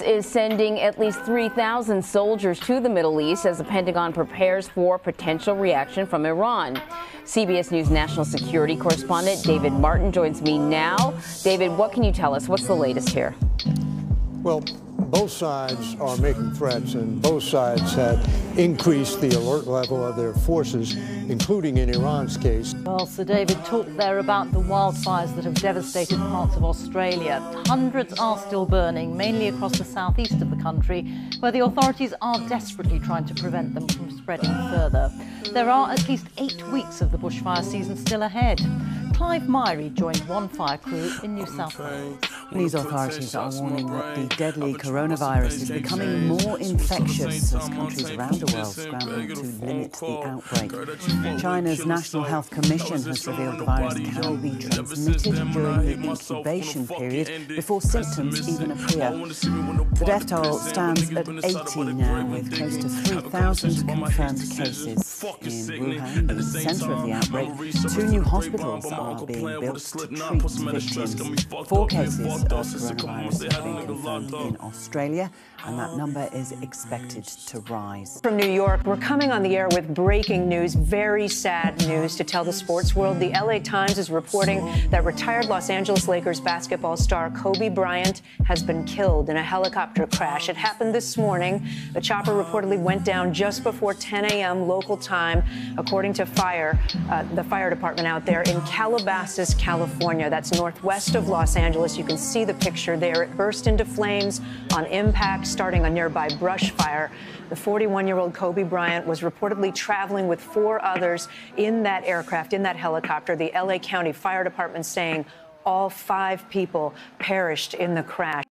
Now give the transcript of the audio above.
is sending at least 3,000 soldiers to the Middle East as the Pentagon prepares for potential reaction from Iran. CBS News national security correspondent David Martin joins me now. David, what can you tell us? What's the latest here? Well, both sides are making threats, and both sides have increased the alert level of their forces, including in Iran's case. Well, Sir David talked there about the wildfires that have devastated parts of Australia. Hundreds are still burning, mainly across the southeast of the country, where the authorities are desperately trying to prevent them from spreading further. There are at least eight weeks of the bushfire season still ahead. Clive Myrie joined one fire crew in New South Wales. These authorities are warning that the deadly coronavirus is becoming more infectious as countries around the world scramble to limit the outbreak. China's National Health Commission has revealed the virus can be transmitted during the incubation period before symptoms even appear. The death toll stands at 80 now, with close to 3,000 confirmed cases. In Wuhan, the centre of the outbreak, two new hospitals are being built to treat victims. Four cases of coronavirus have been confirmed in Australia, and that number is expected to rise. From New York, we're coming on the air with breaking news, very sad news to tell the sports world. The LA Times is reporting that retired Los Angeles Lakers basketball star Kobe Bryant has been killed in a helicopter crash. It happened this morning. The chopper reportedly went down just before 10 a.m. local time, according to fire, uh, the fire department out there in Calabasas, California. That's northwest of Los Angeles. You can see the picture there. It burst into flames on impact, starting a nearby brush fire. The 41 year old Kobe Bryant was reportedly traveling with four others in that aircraft, in that helicopter. The LA County Fire Department saying all five people perished in the crash.